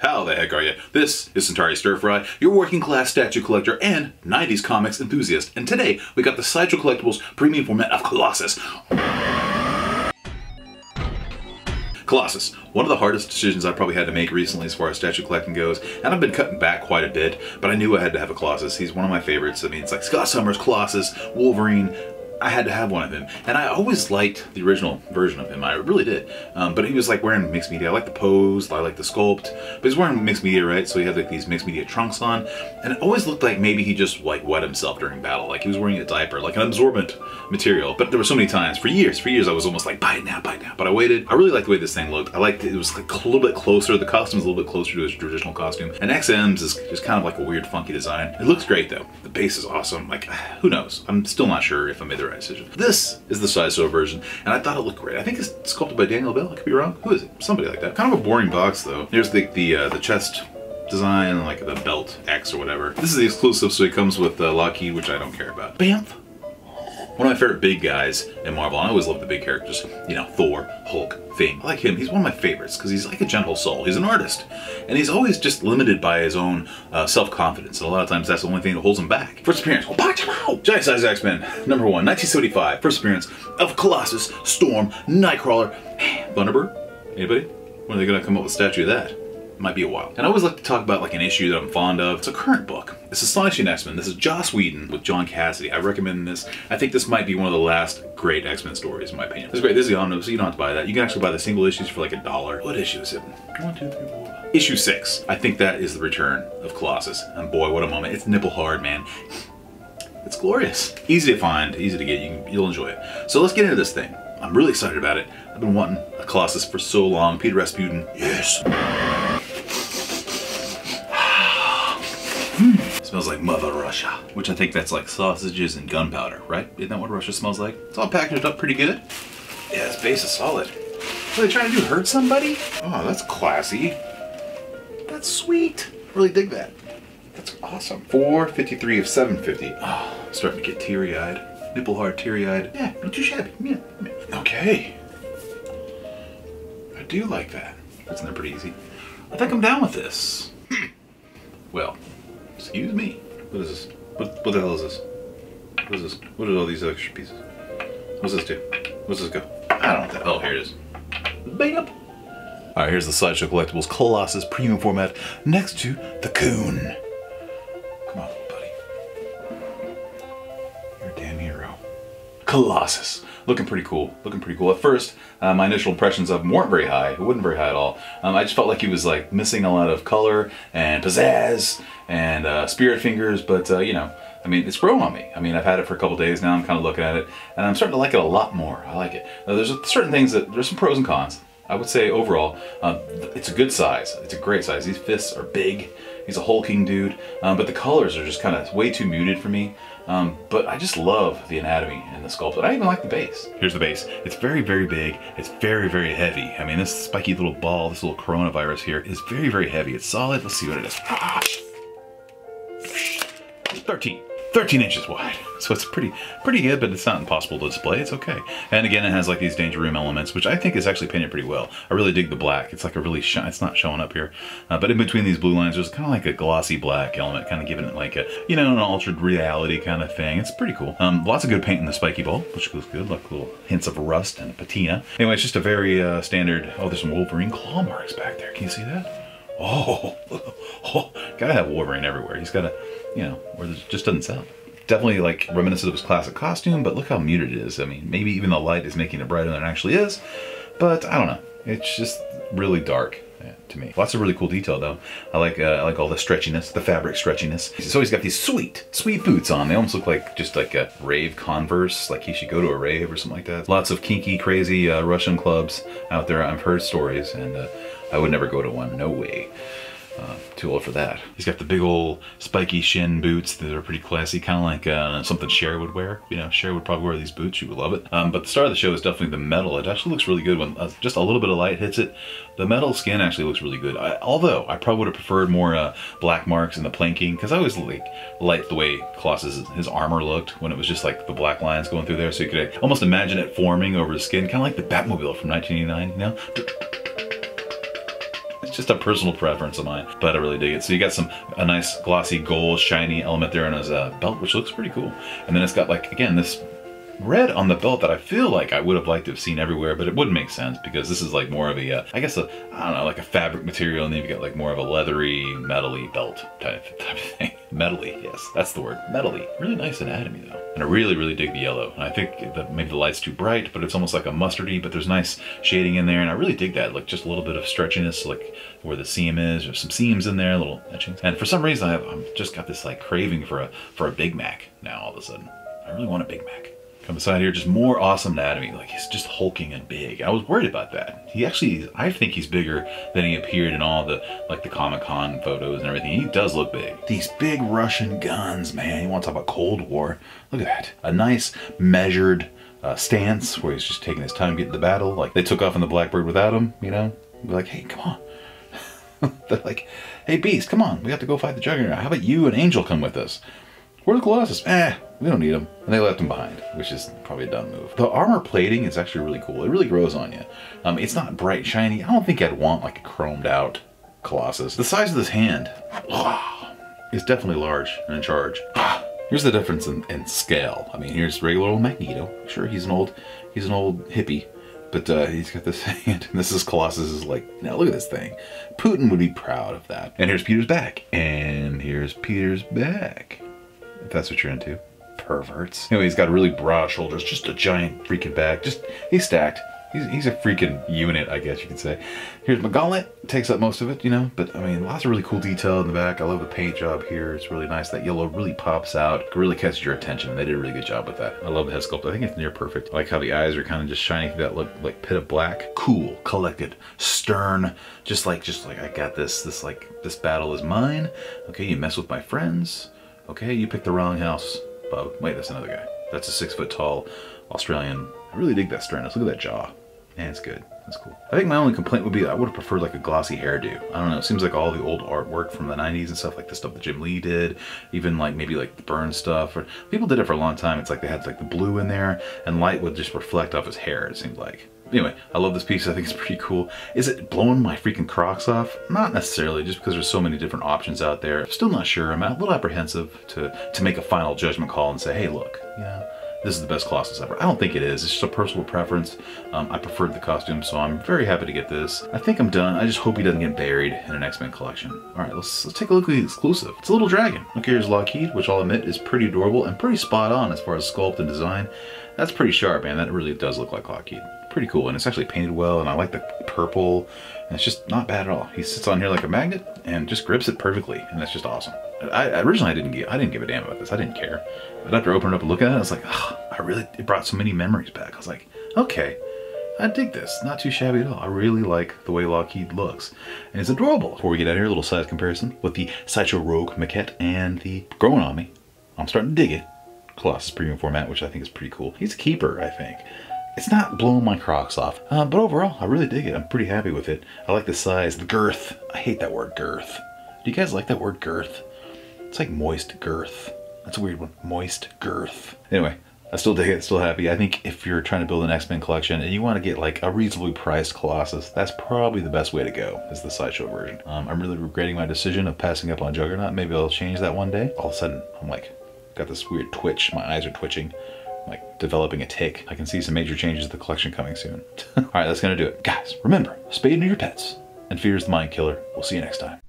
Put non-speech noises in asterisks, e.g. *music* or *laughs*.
How the heck are you? This is Centauri Stir Fry, your working class statue collector and 90s comics enthusiast. And today we got the Sideshow Collectibles premium format of Colossus. Colossus, one of the hardest decisions I probably had to make recently as far as statue collecting goes, and I've been cutting back quite a bit, but I knew I had to have a Colossus. He's one of my favorites. I mean, it's like Scott Summers, Colossus, Wolverine, I had to have one of him. And I always liked the original version of him. I really did. Um, but he was like wearing mixed media. I like the pose, I like the sculpt. But he's wearing mixed media, right? So he had like these mixed media trunks on. And it always looked like maybe he just like wet himself during battle. Like he was wearing a diaper, like an absorbent material. But there were so many times, for years, for years, I was almost like, buy it now, buy it now. But I waited. I really liked the way this thing looked. I liked it. It was like a little bit closer. The costume's a little bit closer to his traditional costume. And XM's is just kind of like a weird, funky design. It looks great though. The base is awesome. Like, *sighs* who knows? I'm still not sure if I made decision. This is the Sideshow version, and I thought it looked great. I think it's sculpted by Daniel Bell. I could be wrong. Who is it? Somebody like that. Kind of a boring box though. Here's the the uh, the chest design, like the belt X or whatever. This is the exclusive, so it comes with uh, Lockheed, which I don't care about. Bamf. One of my favorite big guys in Marvel, I always love the big characters. You know, Thor, Hulk, Thing. I like him. He's one of my favorites because he's like a gentle soul. He's an artist. And he's always just limited by his own uh, self-confidence. And a lot of times that's the only thing that holds him back. First appearance, well, punch him out! Giant Size X-Men, number one, 1975. First appearance of Colossus, Storm, Nightcrawler, *sighs* Thunderbird. Anybody? When are they going to come up with a statue of that? Might be a while. And I always like to talk about like an issue that I'm fond of. It's a current book. It's Astonishing X-Men. This is Joss Whedon with John Cassaday. I recommend this. I think this might be one of the last great X-Men stories in my opinion. This is great. This is the omnibus, you don't have to buy that. You can actually buy the single issues for like a dollar. What issue is it? One, two, three, four. Issue six. I think that is the return of Colossus. And boy, what a moment. It's nipple hard, man. It's glorious. Easy to find, easy to get. You can, you'll enjoy it. So let's get into this thing. I'm really excited about it. I've been wanting a Colossus for so long. Peter Rasputin, yes. Smells like Mother Russia, which I think that's like sausages and gunpowder, right? Isn't that what Russia smells like? It's all packaged up pretty good. Yeah, this base is solid. What are they trying to do, hurt somebody? Oh, that's classy. That's sweet. Really dig that. That's awesome. 453 of 750. Oh, ah, starting to get teary-eyed. Nipple hard, teary-eyed. Yeah, not too shabby. Yeah. Okay. I do like that. That's not pretty easy. I think I'm down with this. Hmm. well, Excuse me. What is this? What, what the hell is this? What is this? What are all these extra pieces? What's this do? What's this go? I don't know. Oh, here it is. Bam! Alright, here's the Sideshow Collectibles Colossus Premium Format next to the Coon. Come on, buddy. You're a damn hero. Colossus. Looking pretty cool. Looking pretty cool. At first, uh, my initial impressions of him weren't very high. It wasn't very high at all. Um, I just felt like he was like missing a lot of color and pizzazz and uh, spirit fingers, but uh, you know, I mean, it's grown on me. I mean, I've had it for a couple days now. I'm kind of looking at it, and I'm starting to like it a lot more. I like it. Now, there's certain things that there's some pros and cons. I would say overall, um, it's a good size. It's a great size. These fists are big. He's a hulking dude, um, but the colors are just kind of way too muted for me. Um, but I just love the anatomy and the sculpt. And I even like the base. Here's the base. It's very, very big. It's very, very heavy. I mean, this spiky little ball, this little coronavirus here is very, very heavy. It's solid. Let's see what it is. 13. 13 inches wide. *laughs* So it's pretty pretty good, but it's not impossible to display. It's okay. And again, it has like these danger room elements, which I think is actually painted pretty well. I really dig the black. It's like a really. It's not showing up here. Uh, but in between these blue lines, there's kind of like a glossy black element, kind of giving it like a, you know, an altered reality kind of thing. It's pretty cool. Um, lots of good paint in the spiky ball, which looks good. Like little hints of rust and patina. Anyway, it's just a very uh, standard, oh, there's some Wolverine claw marks back there. Can you see that? Oh, *laughs* oh, gotta have Wolverine everywhere. He's gotta, you know, where it just doesn't sell definitely like reminiscent of his classic costume, but look how muted it is. I mean, maybe even the light is making it brighter than it actually is, but I don't know. It's just really dark to me. Lots of really cool detail though. I like uh, I like all the stretchiness, the fabric stretchiness. So he's got these sweet, sweet boots on. They almost look like just like a rave Converse, like he should go to a rave or something like that. Lots of kinky, crazy uh, Russian clubs out there. I've heard stories and uh, I would never go to one, no way. Uh, too old for that. He's got the big old spiky shin boots that are pretty classy, kind of like uh, something Cher would wear. You know, Cher would probably wear these boots. She would love it. Um, but the star of the show is definitely the metal. It actually looks really good when uh, just a little bit of light hits it. The metal skin actually looks really good. I, although I probably would have preferred more uh, black marks in the planking because I always like liked the way Colossus his armor looked when it was just like the black lines going through there. So you could almost imagine it forming over the skin, kind of like the Batmobile from 1989. You know just a personal preference of mine, but I really dig it. So you got some a nice glossy gold shiny element there on his uh, belt, which looks pretty cool. And then it's got like again this red on the belt that I feel like I would have liked to have seen everywhere, but it wouldn't make sense because this is like more of a, uh, I guess, a, I don't know, like a fabric material, and then you got like more of a leathery, metally belt type, type of thing. Metally, yes, that's the word, metally. Really nice anatomy though. And I really, really dig the yellow. And I think that maybe the light's too bright, but it's almost like a mustardy, but there's nice shading in there, and I really dig that, like just a little bit of stretchiness, like where the seam is, or some seams in there, little etchings. And for some reason, I've, I've just got this like craving for a, for a Big Mac now all of a sudden. I really want a Big Mac. Come beside here, just more awesome anatomy. Like he's just hulking and big. I was worried about that. He actually, I think he's bigger than he appeared in all the like the Comic Con photos and everything. He does look big. These big Russian guns, man. You want to talk about Cold War? Look at that. A nice measured uh, stance where he's just taking his time getting the battle. Like they took off in the Blackbird without him. You know, like, hey, come on. *laughs* They're like, hey, Beast, come on. We have to go fight the Juggernaut. How about you and Angel come with us? Where's the Colossus? Eh, we don't need them. And they left them behind, which is probably a dumb move. The armor plating is actually really cool. It really grows on you. Um, it's not bright, shiny. I don't think I'd want like a chromed out Colossus. The size of this hand is definitely large and in charge. *sighs* Here's the difference in, in, scale. I mean, here's regular old Magneto. Sure, he's an old, he's an old hippie, but uh, he's got this *laughs* hand. And this is Colossus is like, now look at this thing. Putin would be proud of that. And here's Peter's back. And here's Peter's back if that's what you're into. Perverts. Anyway, he's got really broad shoulders, just a giant freaking back. Just, he's stacked. He's, he's a freaking unit, I guess you could say. Here's my gauntlet, takes up most of it, you know, but I mean, lots of really cool detail in the back. I love the paint job here. It's really nice. That yellow really pops out, really catches your attention. They did a really good job with that. I love the head sculpt. I think it's near perfect. I like how the eyes are kind of just shining through that look, like pit of black. Cool, collected, stern, just like, just like I got this, this like, this battle is mine. Okay, you mess with my friends. Okay, you picked the wrong house, Wait, that's another guy. That's a six foot tall Australian. I really dig that sternness. Look at that jaw. Man, it's good. That's cool. I think my only complaint would be I would have preferred like a glossy hairdo. I don't know. It seems like all the old artwork from the 90s and stuff like the stuff that Jim Lee did, even like maybe like the Byrne stuff. Or people did it for a long time. It's like they had like the blue in there and light would just reflect off his hair, it seemed like. Anyway, I love this piece. I think it's pretty cool. Is it blowing my freaking Crocs off? Not necessarily, just because there's so many different options out there. I'm still not sure. I'm a little apprehensive to, to make a final judgment call and say, hey, look, yeah, this is the best Colossus ever. I don't think it is. It's just a personal preference. Um, I preferred the costume, so I'm very happy to get this. I think I'm done. I just hope he doesn't get buried in an X-Men collection. All right, let's, let's take a look at the exclusive. It's a little dragon. Okay, here's Lockheed, which I'll admit is pretty adorable and pretty spot on as far as sculpt and design. That's pretty sharp, man. That really does look like Lockheed pretty cool and it's actually painted well and I like the purple and it's just not bad at all. He sits on here like a magnet and just grips it perfectly and that's just awesome. I originally I didn't give I didn't give a damn about this. I didn't care. But after opening up and looking at it, I was like, oh, I really it brought so many memories back. I was like, okay, I dig this. Not too shabby at all. I really like the way Lockheed looks. And it's adorable. Before we get out of here, a little size comparison with the Sideshow Rogue maquette and the Growing on Me. I'm starting to dig it. Colossus premium format, which I think is pretty cool. He's a keeper, I think. It's not blowing my Crocs off, uh, but overall, I really dig it. I'm pretty happy with it. I like the size, the girth. I hate that word girth. Do you guys like that word girth? It's like moist girth. That's a weird one. Moist girth. Anyway, I still dig it, still happy. I think if you're trying to build an X-Men collection and you want to get like a reasonably priced Colossus, that's probably the best way to go, is the Sideshow version. Um, I'm really regretting my decision of passing up on Juggernaut. Maybe I'll change that one day. All of a sudden, I'm like, got this weird twitch. My eyes are twitching like developing a tick. I can see some major changes to the collection coming soon. *laughs* All right, that's gonna do it. Guys, remember, spade into your pets, and fear is the mind killer. We'll see you next time.